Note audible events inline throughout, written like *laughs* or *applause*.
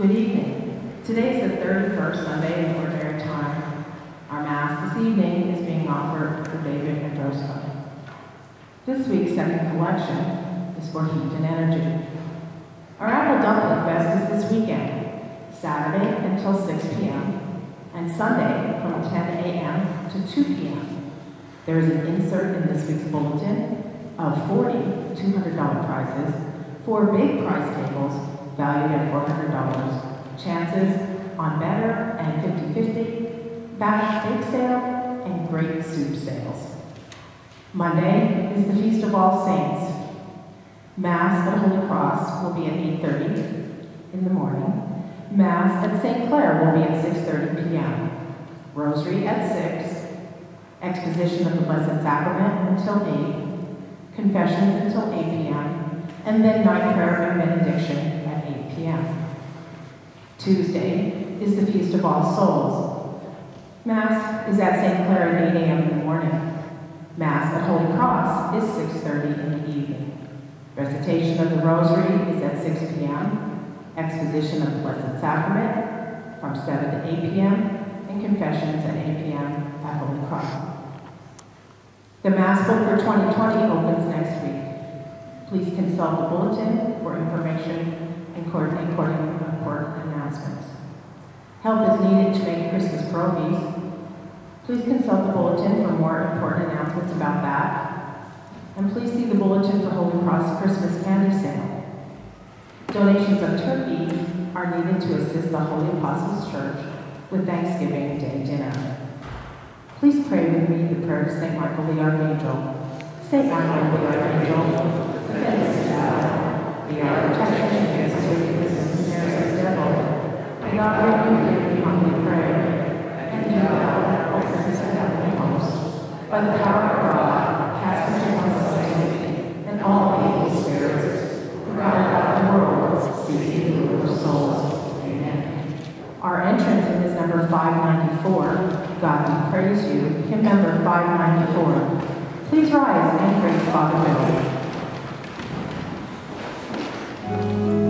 Good evening. Today is the 31st Sunday in Ordinary Time. Our Mass this evening is being offered for David and Rose This week's second collection is for Heat and Energy. Our Apple Dumpling Fest is this weekend, Saturday until 6 p.m., and Sunday from 10 a.m. to 2 p.m. There is an insert in this week's bulletin of 40 $200 prizes, four big prize tables valued at $400, chances on better and 50-50, bash bake sale, and great soup sales. Monday is the Feast of All Saints. Mass at Holy Cross will be at 8.30 in the morning. Mass at St. Clair will be at 6.30 p.m. Rosary at 6. Exposition of the Blessed Sacrament until 8. Confessions until 8 p.m. And then night prayer and benediction p.m. Tuesday is the Feast of All Souls. Mass is at St. Clare at 8 a.m. in the morning. Mass at Holy Cross is 6.30 in the evening. Recitation of the Rosary is at 6 p.m. Exposition of the Blessed Sacrament from 7 to 8 p.m. and confessions at 8 p.m. at Holy Cross. The Mass book for 2020 opens next week. Please consult the bulletin for information important, important, important announcements. Help is needed to make Christmas pierogies. Please consult the bulletin for more important announcements about that. And please see the bulletin for Holy Cross Christmas candy sale. Donations of turkey are needed to assist the Holy Apostles Church with Thanksgiving Day dinner. Please pray with me the prayer of St. Michael the Archangel. St. Michael the Archangel, defend God, be our protection against and God will we humbly pray. And you, God, opens the heavenly host. By the power of God, cast into hostility and all evil spirits who guard the world, seeking the of souls. Amen. Our entrance is number 594. God, we praise you. Hymn number 594. Please rise and praise Father Bill. Thank you.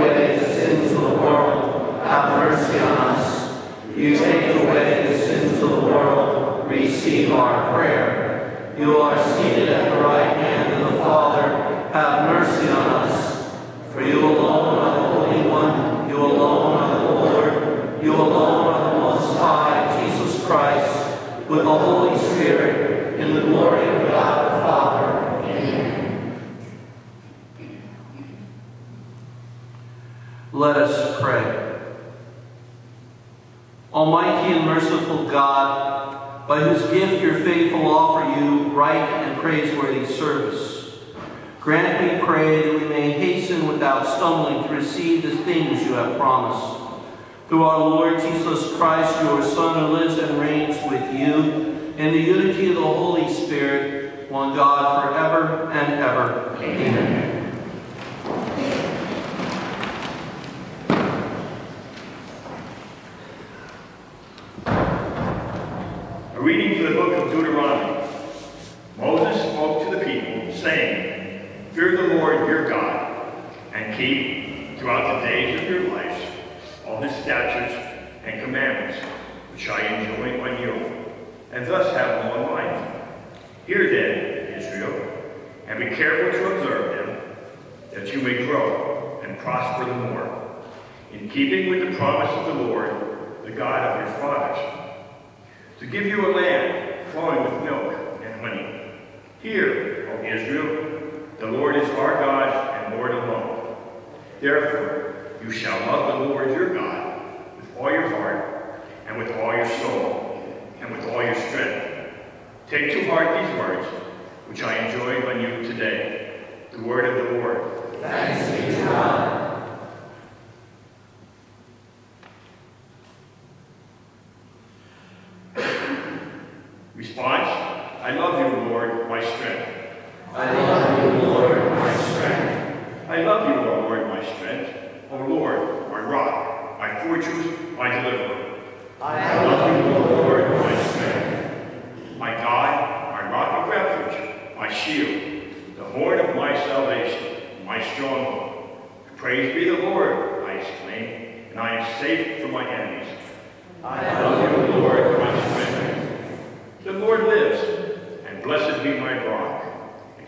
away the sins of the world have mercy on us. You take away the sins of the world, receive our prayer. You are seated at the right hand of the Father. Have mercy on us. For you alone are the Holy One. You alone are the Lord. You alone are the Most High, Jesus Christ, with the Holy Spirit, in the glory of God the Father. Amen. Let us pray. Almighty and merciful God, by whose gift your faithful offer you right and praiseworthy service, grant, we pray, that we may hasten without stumbling to receive the things you have promised. Through our Lord Jesus Christ, your Son, who lives and reigns with you, in the unity of the Holy Spirit, one God, forever and ever. Amen. Amen. A reading from the book of Deuteronomy. Moses spoke to the people, saying, The Lord your God, and keep throughout the days of your life all his statutes and commandments, which I enjoin on you, and thus have long life. Hear then, Israel, and be careful to observe them, that you may grow and prosper the more, in keeping with the promise of the Lord, the God of your fathers to give you a land flowing with milk and honey. Hear, O Israel, the Lord is our God and Lord alone. Therefore, you shall love the Lord your God with all your heart and with all your soul and with all your strength. Take to heart these words, which I enjoin on you today, the word of the Lord. Thanks be to God. Response, I love you, Lord, my strength. I love you, Lord, my strength. I love you, O Lord, my strength. O Lord, my rock, my fortress, my deliverer. I love you, O Lord, my strength. My God, my rock of refuge, my shield, the horn of my salvation, my stronghold. Praise be the Lord, I exclaim, and I am safe from my enemies. I love you, Lord, my strength. The Lord lives, and blessed be my rock.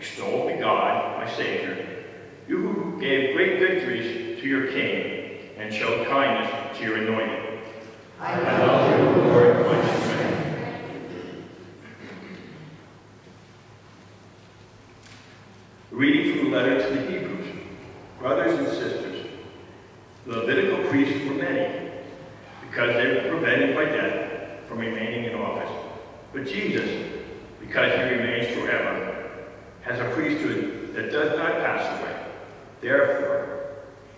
Extol be God, my Savior, you who gave great victories to your king, and showed kindness to your anointed. I love you, Lord, my strength. Reading from the letter to the Hebrews. Brothers and sisters, the Levitical priests were many, because they were prevented by death from remaining in office. But Jesus, because he remains forever, has a priesthood that does not pass away. Therefore,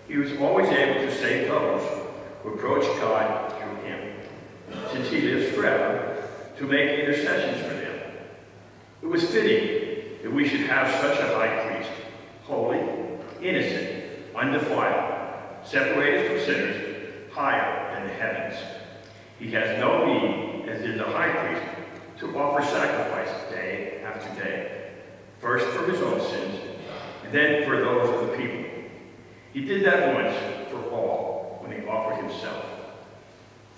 he was always able to save those who approach God through him, since he lives forever to make intercessions for them. It was fitting that we should have such a high priest, holy, innocent, undefiled, separated from sinners, higher than the heavens. He has no need, as did the high priest, to offer sacrifice day after day, first for his own sins, and then for those of the people. He did that once for all when he offered himself.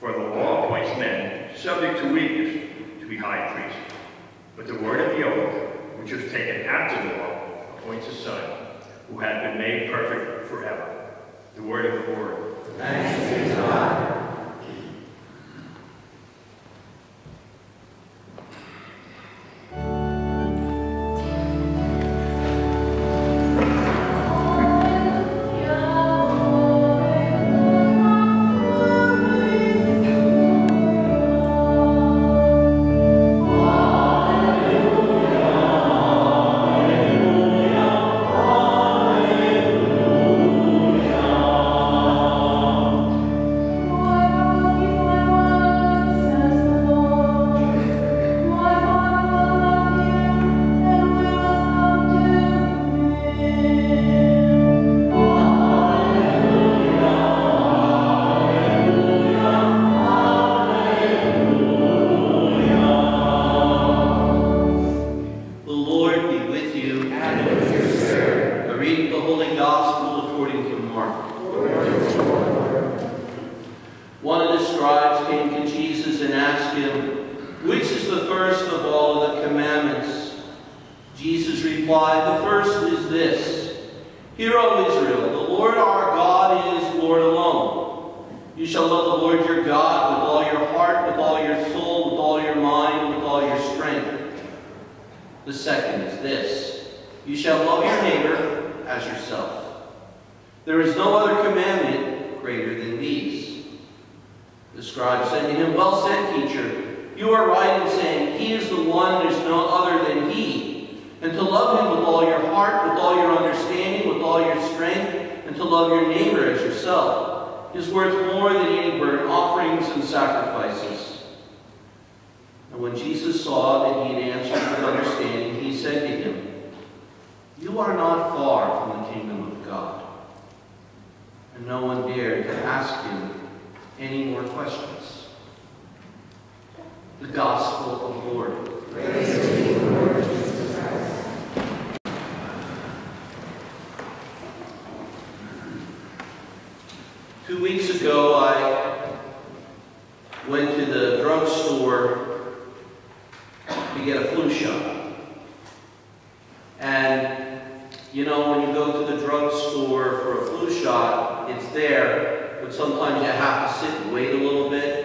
For the law appoints men subject to weakness to be high priests, but the word of the oath, which was taken after the law, appoints a son who had been made perfect forever. The word of the Lord. Thanks be to God. There is no other commandment greater than these. The scribe said to him, Well said, teacher. You are right in saying, He is the one, there's no other than He. And to love Him with all your heart, with all your understanding, with all your strength, and to love your neighbor as yourself is worth more than any burnt offerings and sacrifices. And when Jesus saw that he had answered with understanding, he said to him, You are not far from the kingdom and no one dared to ask him any more questions. The Gospel of the Lord. Praise you, Lord Two weeks ago, I went to the drugstore to get a flu shot. And, you know, when you go to the drugstore for a flu shot, there, but sometimes you have to sit and wait a little bit.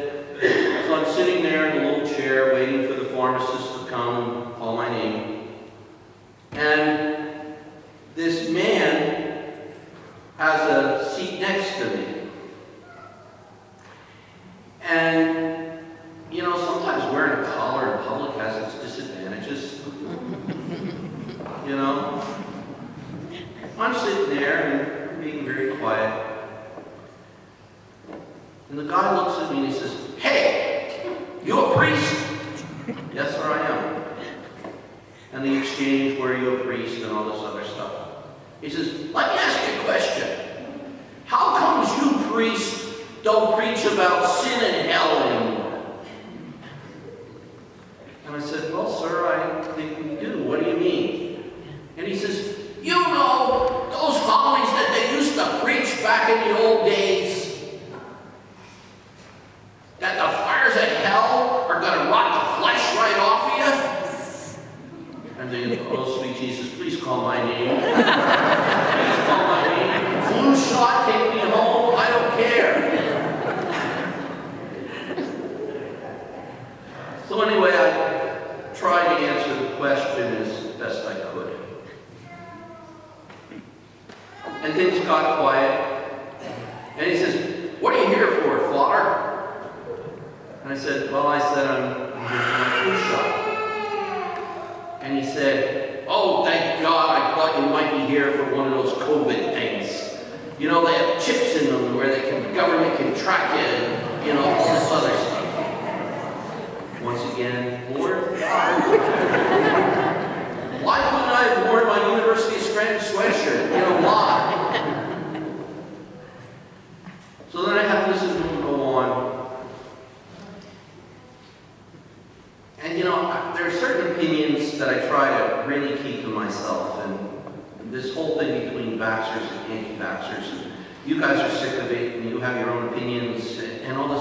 And I said, well, I said, I'm, I'm here for my shop. And he said, oh, thank God, I thought you might be here for one of those COVID things. You know, they have chips in them where they can, the government can track you and, you know, all this other stuff. Once again, Lord. *laughs*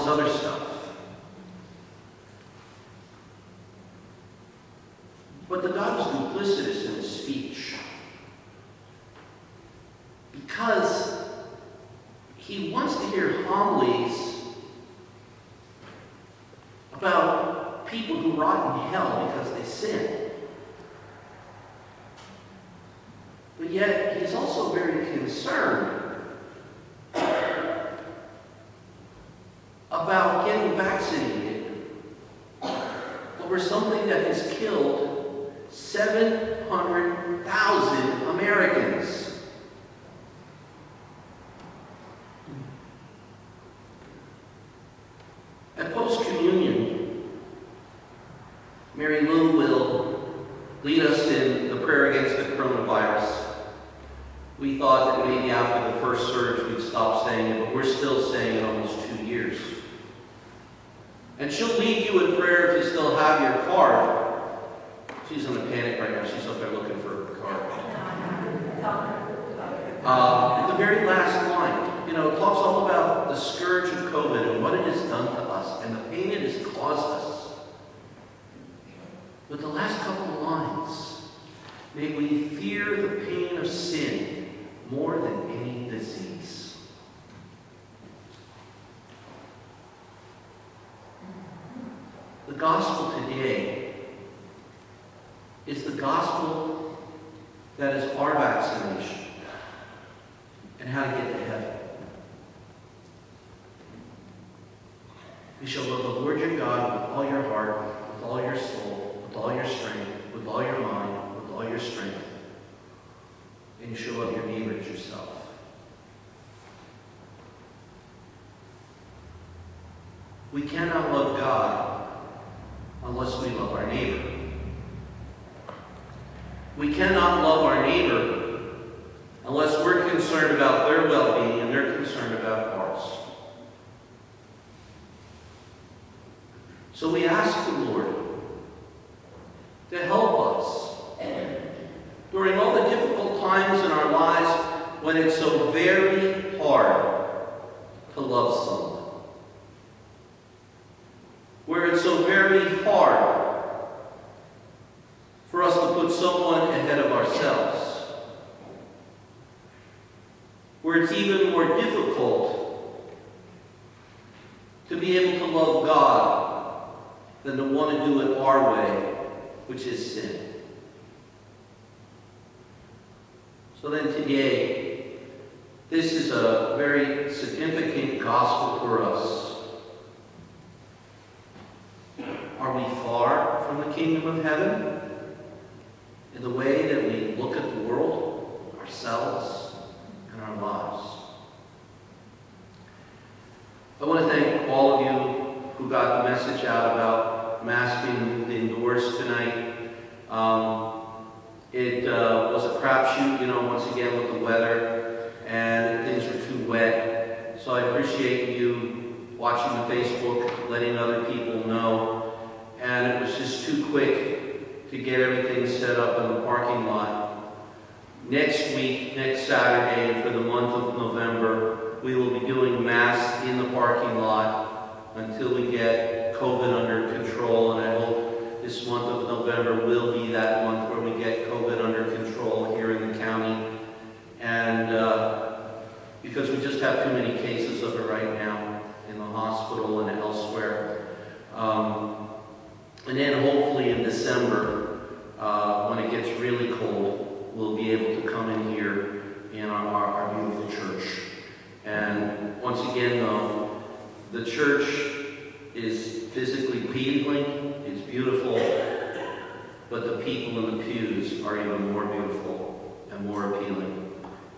this other stuff. killed 700,000 Americans. You shall love your neighbor as yourself. We cannot love God unless we love our neighbor. We cannot love our neighbor unless we're concerned about their well-being and they're concerned about ours. So we ask the Lord to help us during all the difficult times in our lives when it's so very hard to love someone. Where it's so very hard for us to put someone ahead of ourselves. Where it's even more difficult to be able to love God than to want to do it our way, which is sin. So then today, this is a very significant gospel for us. Are we far from the kingdom of heaven? In the way that we look at the world, ourselves, and our lives. I want to thank all of you who got the message out about moved indoors tonight. Um, it uh, was a crapshoot, you know, once again with the weather, and things were too wet. So I appreciate you watching the Facebook, letting other people know. And it was just too quick to get everything set up in the parking lot. Next week, next Saturday, until we get COVID under control. And I hope this month of November will be that month where we get COVID under control here in the county. And uh, because we just have too many cases of it right now in the hospital and elsewhere. Um, and then hopefully in December, uh, when it gets really cold, we'll be able to come in here in our, our, beautiful church. And once again, though, the church is physically appealing, it's beautiful, but the people in the pews are even more beautiful and more appealing.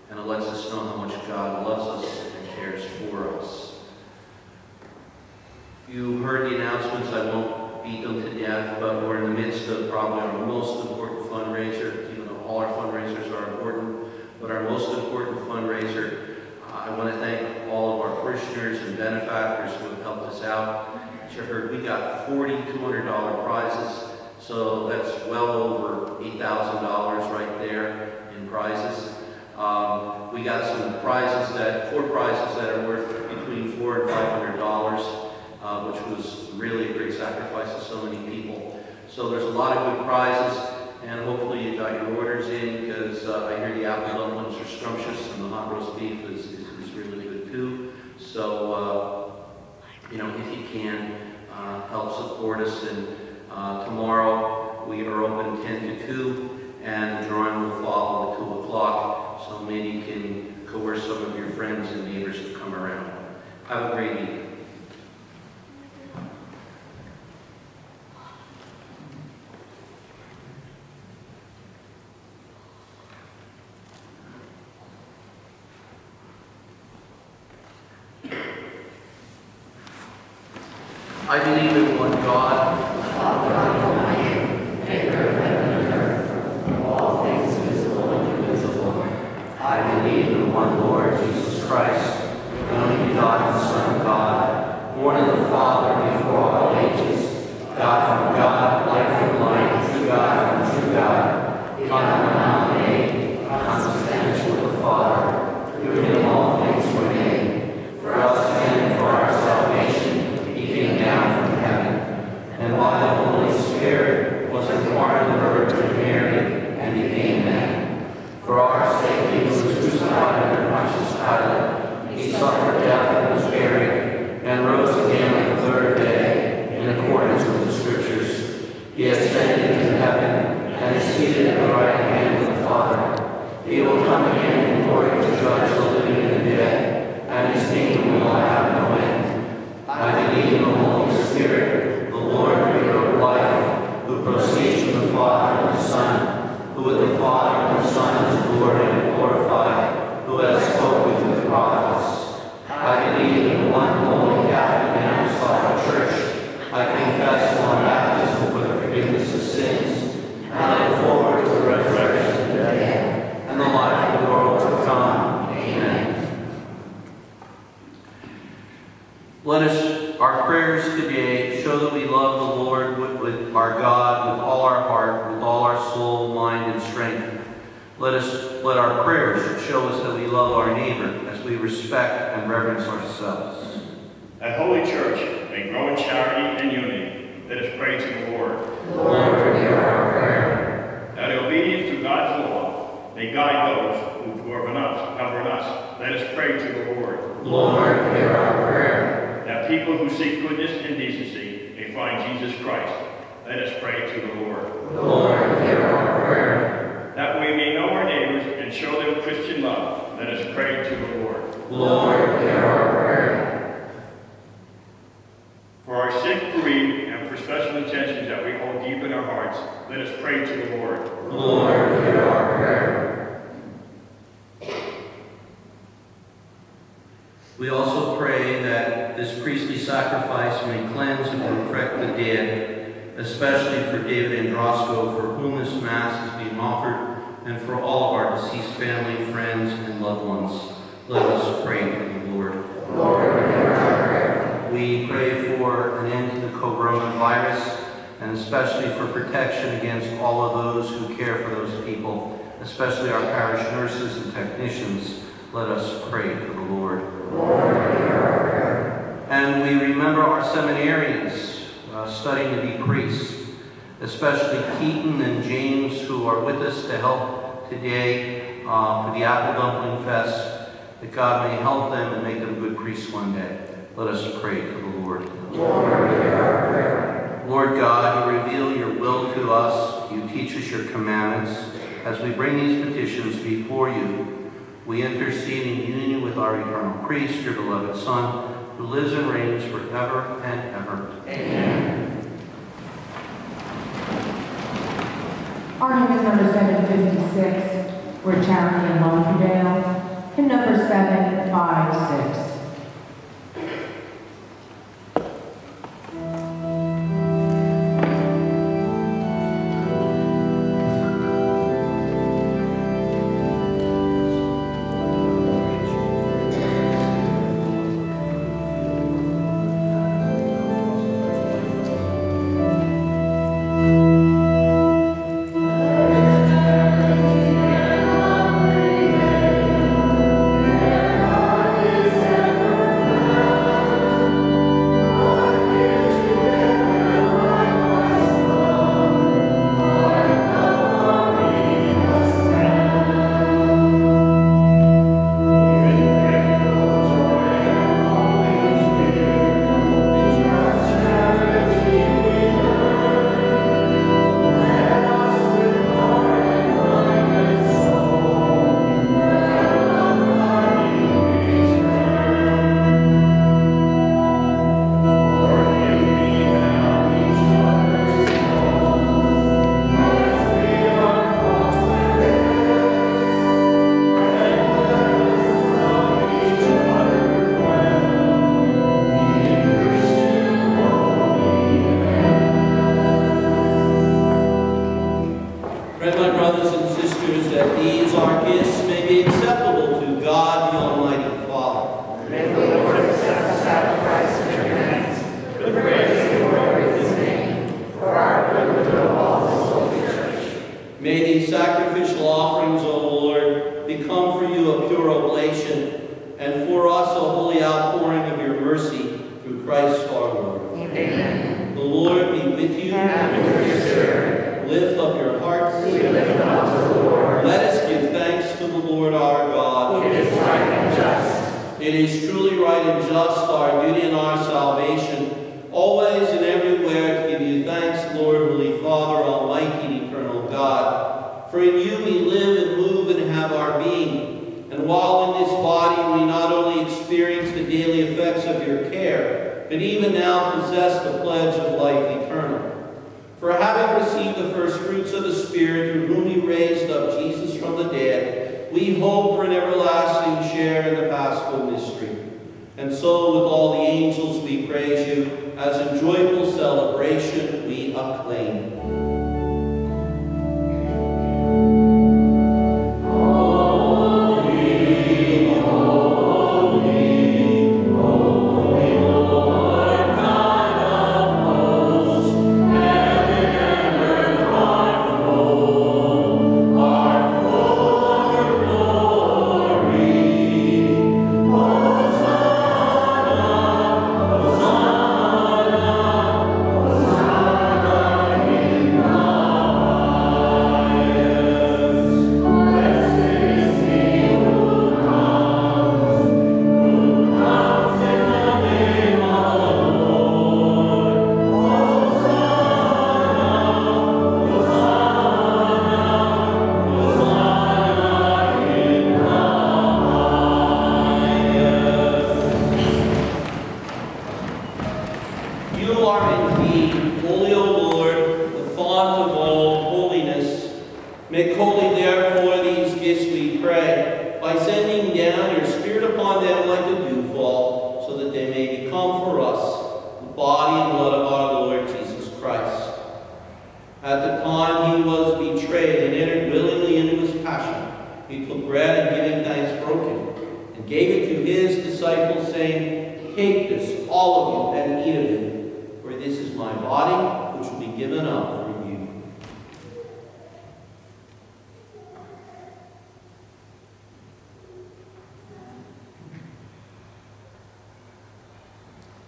And it lets us know how much God loves us and cares for us. You heard the announcements, I won't beat them to death, but we're in the midst of probably our most important fundraiser, even though all our fundraisers are important, but our most important fundraiser. I want to thank all of our parishioners and benefactors who have helped us out. As you heard, we got $4,200 prizes, so that's well over $8,000 right there in prizes. Um, we got some prizes that, four prizes that are worth between four and five hundred dollars, uh, which was really a great sacrifice of so many people. So there's a lot of good prizes, and hopefully you got your orders in because uh, I hear the apple dumplings are scrumptious and the hot roast beef is, So, uh, you know, if you can, uh, help support us. And uh, tomorrow we are open 10 to 2, and the drawing will follow at 2 o'clock. So maybe you can coerce some of your friends and neighbors to come around. Have a great evening. I believe in one God, I believe in one Lord Jesus Christ, the only begotten Son of God, born of the Father before all ages, God from God, light from light, true God from true God, unknown, consubstantial with the Father, through him all things were made. For us and for our salvation, he came down from heaven, and by the Holy Spirit was incarnated He ascended into heaven and is seated at the right hand of the Father. He will come again in glory to judge the living and the dead, and his kingdom will have no end. I believe in the Holy Spirit, the Lord, giver of life, who proceeds from the Father and the Son, who with the Father and the Son is adored and glorified, who has spoken through the prophets. I believe in one holy Catholic and Apostolic Church. I confess one baptism for the forgiveness of sins, and I look forward to the resurrection of the dead and the life of the world to come. Amen. Let us, our prayers today, show that we love the Lord with, with our God with all our heart, with all our soul, mind, and strength. Let us let our prayers show us that we love our neighbor as we respect and reverence ourselves. That Holy Church may grow in charity and unity. Let us pray to the Lord. Lord, hear our prayer. That obedience to God's law may guide those who govern us. Govern us. Let us pray to the Lord. Lord, hear our prayer. That people who seek goodness and decency may find Jesus Christ. Let us pray to the Lord. Lord, hear our prayer. That we may know our neighbors and show them Christian love. Let us pray to the Lord. Lord, hear our prayer. For our sick, bereaved, and for special intentions that we hold deep in our hearts, let us pray to the Lord. Lord, hear our prayer. We also pray that this priestly sacrifice may cleanse and perfect the dead, for David Androsco, for whom this Mass is being offered, and for all of our deceased family, friends, and loved ones. Let us pray to the Lord. Lord, hear our prayer. We pray for an end to the coronavirus, and especially for protection against all of those who care for those people, especially our parish nurses and technicians. Let us pray to the Lord. Lord, hear our prayer. And we remember our seminarians uh, studying to be priests, especially Keaton and James, who are with us to help today uh, for the Apple Dumpling Fest, that God may help them and make them good priests one day. Let us pray to the Lord. Lord, God, you reveal your will to us. You teach us your commandments. As we bring these petitions before you, we intercede in union with our eternal priest, your beloved Son, who lives and reigns forever and ever. Amen. Hymn is number 756, Where Charity and Prevail. Hymn number 756.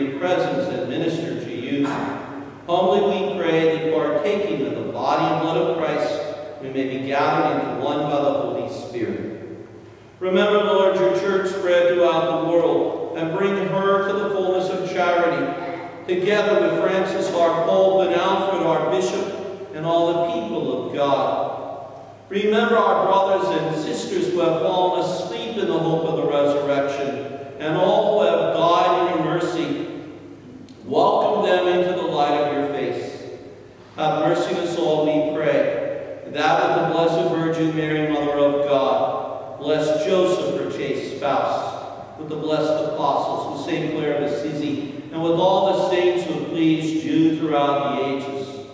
your presence and minister to you. Humbly we pray that partaking of the body and blood of Christ, we may be gathered into one by the Holy Spirit. Remember, Lord, your church spread throughout the world, and bring her to the fullness of charity, together with Francis our Pope and Alfred our Bishop and all the people of God. Remember our brothers and sisters who have fallen asleep in the hope of the resurrection, and all who have died in your mercy. Welcome them into the light of your face. Have mercy on us all, we pray, that with the Blessed Virgin Mary, Mother of God, bless Joseph, her chaste spouse, with the blessed apostles, with St. Clare of Assisi, and with all the saints who have pleased you throughout the ages,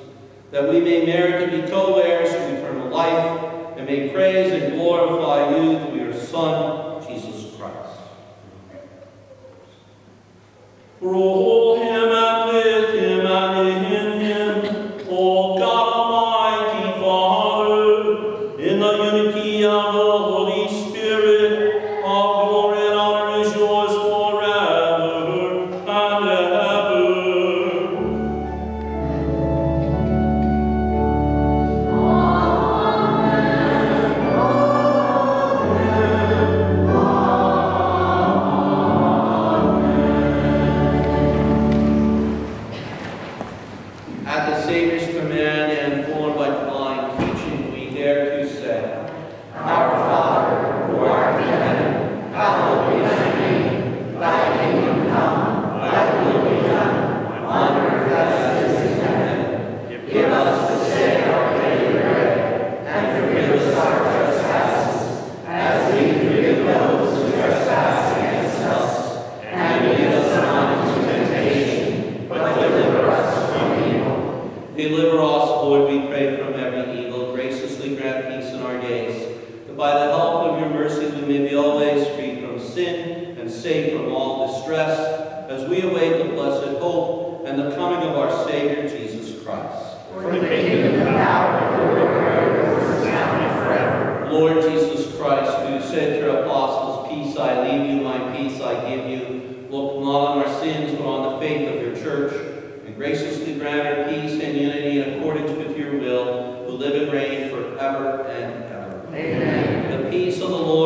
that we may merit to be co-heirs to eternal life, and may praise and glorify you through your Son, Jesus Christ. Through him forever and ever. Amen. The peace of the Lord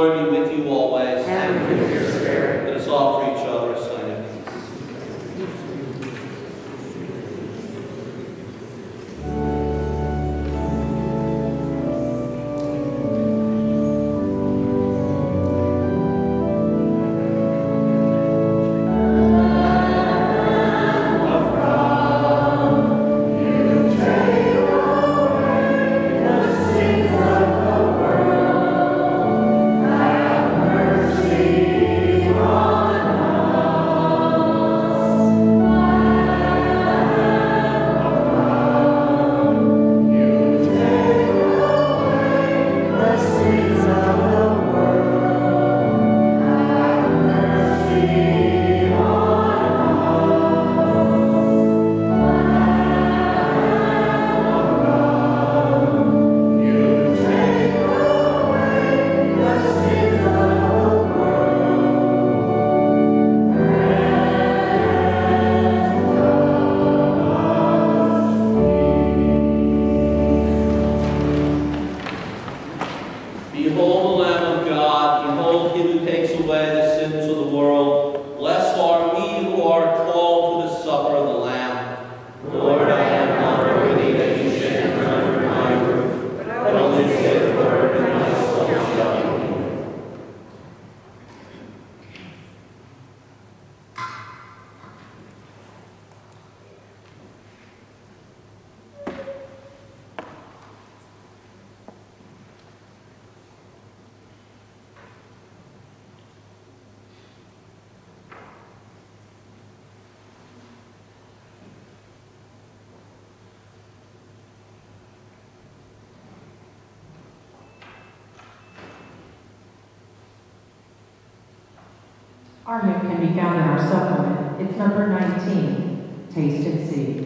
be found in our supplement. It's number 19, Taste and See.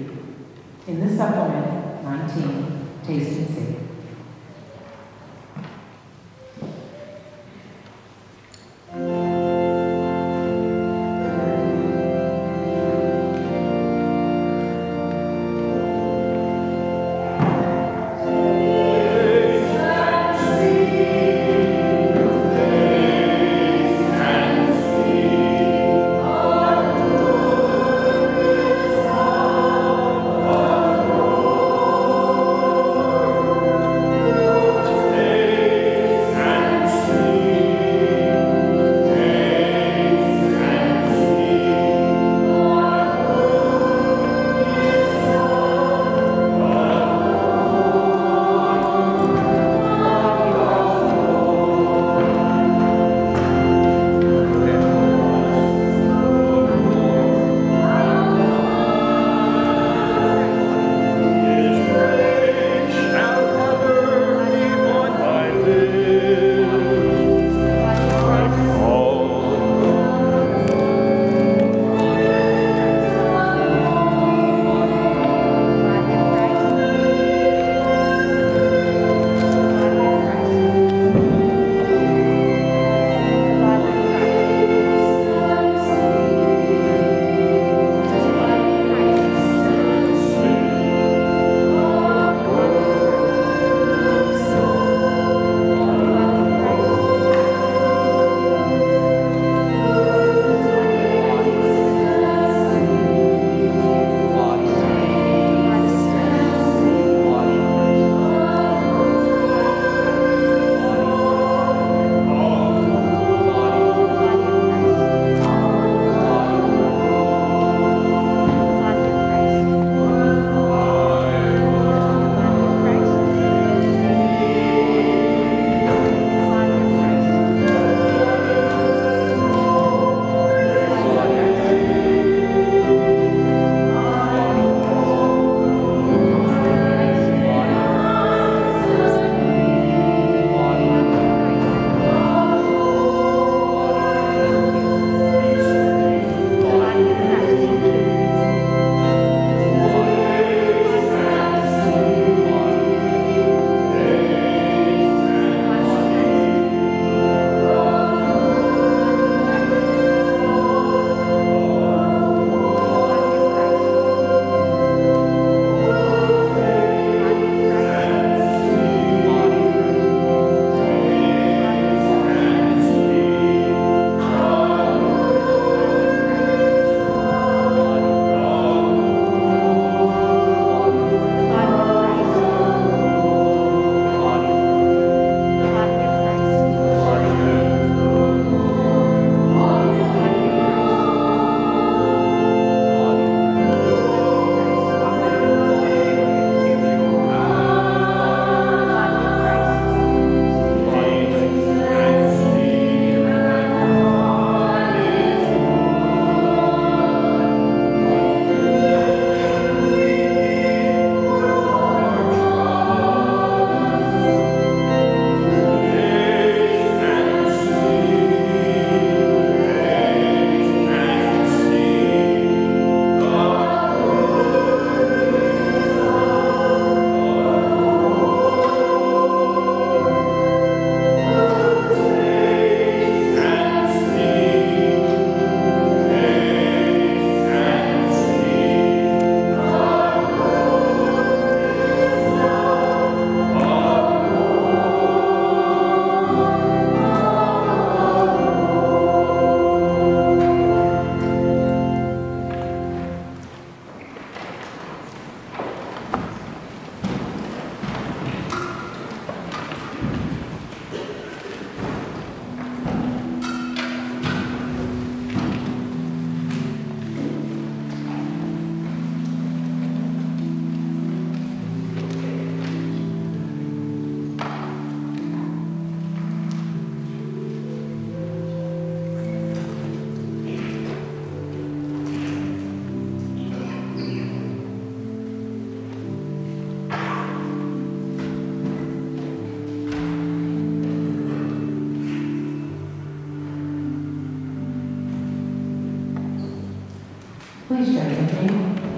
Please join with me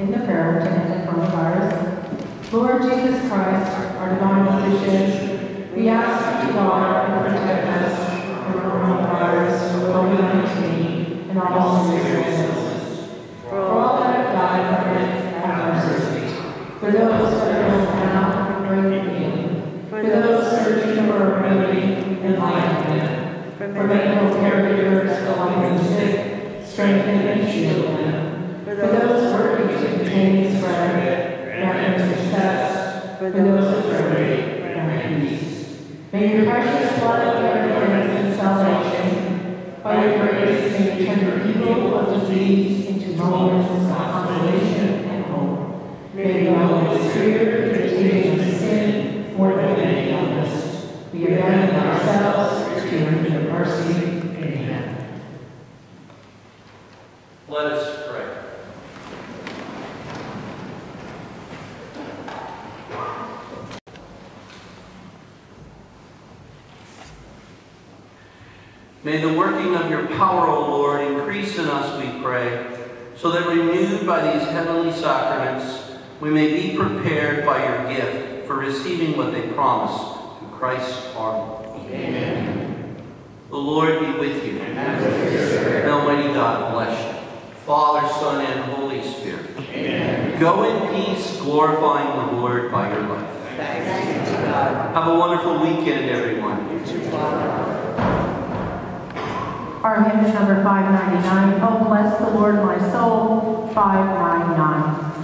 in the prayer to end the coronavirus. Lord Jesus Christ, our divine physician, we ask you to guard and protect us from coronavirus, COVID-19, and all sicknesses. For all that have died from it, have mercy. For those who are ill now, bring healing. For those searching for a remedy, enlighten them. For medical caregivers calling the sick, strengthen and shield them. For those working to contain the spread, grant them success. For those afraid, grant peace. May your precious blood bear witness and salvation. By your grace, may the evil of disease into moments of consolation and hope. May the Holy Spirit the sin more than any illness. We abandon ourselves to your mercy. Amen. Let us pray. May the working of your power, O Lord, increase in us, we pray, so that renewed by these heavenly sacraments, we may be prepared by your gift for receiving what they promise through Christ our Lord. Amen. The Lord be with you. And Almighty God bless you. Father, Son, and Holy Spirit. Amen. Go in peace, glorifying the Lord by your life. Thanks be to God. Have a wonderful weekend, everyone. Our hymn is number 599, Oh Bless the Lord My Soul, 599.